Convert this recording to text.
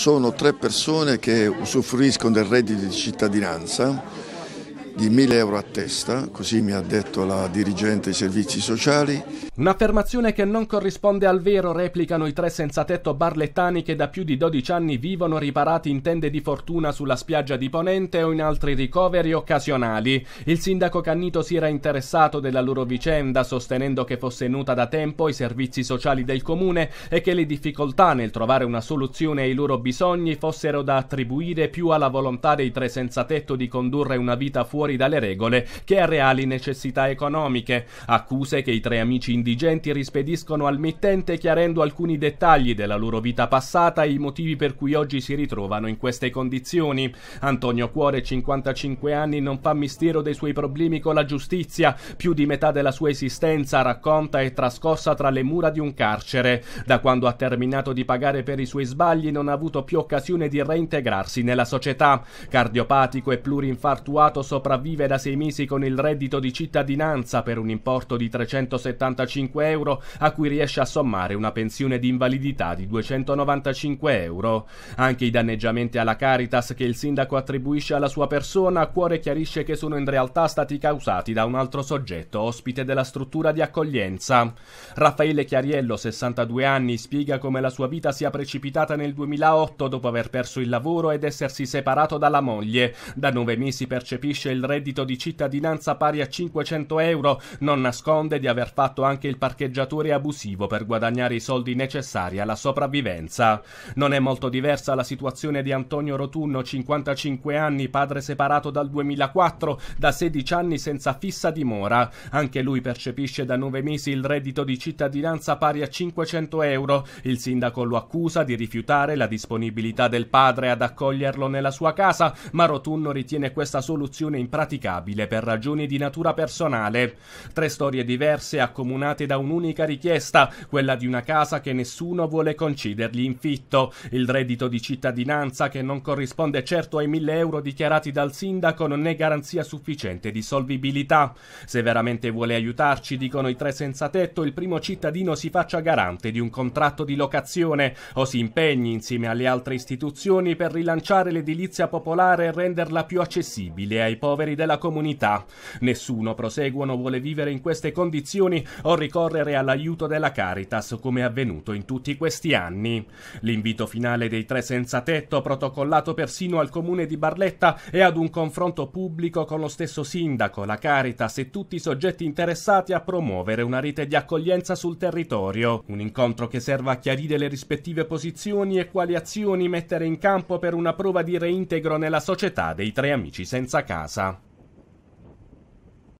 Sono tre persone che usufruiscono del reddito di cittadinanza di 1000 euro a testa, così mi ha detto la dirigente dei servizi sociali. Un'affermazione che non corrisponde al vero, replicano i tre senza tetto barlettani che da più di 12 anni vivono riparati in tende di fortuna sulla spiaggia di Ponente o in altri ricoveri occasionali. Il sindaco Cannito si era interessato della loro vicenda, sostenendo che fosse nuta da tempo ai servizi sociali del comune e che le difficoltà nel trovare una soluzione ai loro bisogni fossero da attribuire più alla volontà dei tre senza tetto di condurre una vita fuori dalle regole che a reali necessità economiche. Accuse che i tre amici indigenti rispediscono al mittente chiarendo alcuni dettagli della loro vita passata e i motivi per cui oggi si ritrovano in queste condizioni. Antonio Cuore, 55 anni, non fa mistero dei suoi problemi con la giustizia. Più di metà della sua esistenza racconta è trascorsa tra le mura di un carcere. Da quando ha terminato di pagare per i suoi sbagli non ha avuto più occasione di reintegrarsi nella società. Cardiopatico e plurinfartuato sopra sopravvive da sei mesi con il reddito di cittadinanza per un importo di 375 euro a cui riesce a sommare una pensione di invalidità di 295 euro. Anche i danneggiamenti alla Caritas che il sindaco attribuisce alla sua persona a cuore chiarisce che sono in realtà stati causati da un altro soggetto, ospite della struttura di accoglienza. Raffaele Chiariello, 62 anni, spiega come la sua vita sia precipitata nel 2008 dopo aver perso il lavoro ed essersi separato dalla moglie. Da nove mesi percepisce il reddito di cittadinanza pari a 500 euro, non nasconde di aver fatto anche il parcheggiatore abusivo per guadagnare i soldi necessari alla sopravvivenza. Non è molto diversa la situazione di Antonio Rotunno, 55 anni, padre separato dal 2004, da 16 anni senza fissa dimora. Anche lui percepisce da 9 mesi il reddito di cittadinanza pari a 500 euro. Il sindaco lo accusa di rifiutare la disponibilità del padre ad accoglierlo nella sua casa, ma Rotunno ritiene questa soluzione impraticabile per ragioni di natura personale. Tre storie diverse accomunate da un'unica richiesta, quella di una casa che nessuno vuole concedergli in fitto, il reddito di cittadinanza che non corrisponde certo ai mille euro dichiarati dal sindaco non è garanzia sufficiente di solvibilità. Se veramente vuole aiutarci, dicono i tre senza tetto, il primo cittadino si faccia garante di un contratto di locazione o si impegni insieme alle altre istituzioni per rilanciare l'edilizia popolare e renderla più accessibile ai poveri della comunità. Nessuno, proseguono, vuole vivere in queste condizioni o ricorrere all'aiuto della Caritas, come è avvenuto in tutti questi anni. L'invito finale dei tre senza tetto, protocollato persino al comune di Barletta, è ad un confronto pubblico con lo stesso sindaco, la Caritas e tutti i soggetti interessati a promuovere una rete di accoglienza sul territorio. Un incontro che serva a chiarire le rispettive posizioni e quali azioni mettere in campo per una prova di reintegro nella società dei tre amici senza casa.